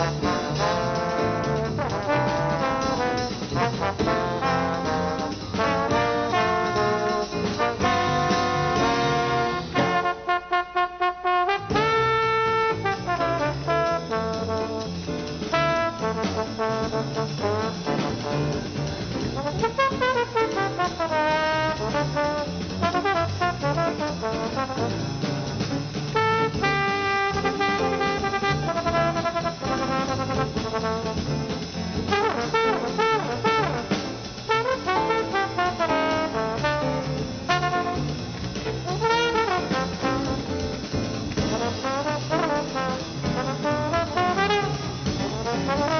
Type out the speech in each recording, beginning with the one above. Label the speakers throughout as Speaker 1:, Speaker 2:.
Speaker 1: Thank you. Bye.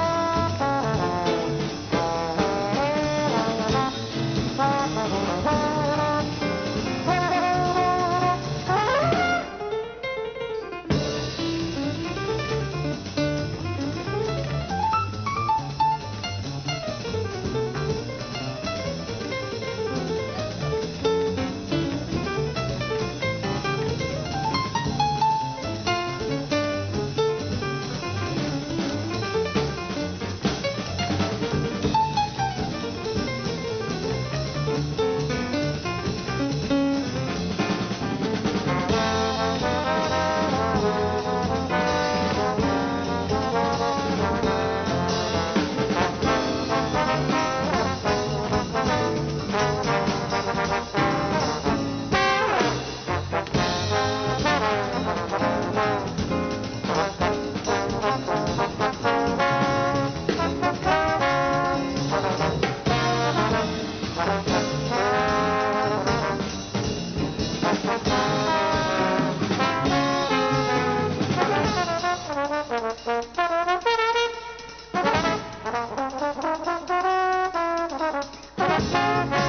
Speaker 1: Thank you.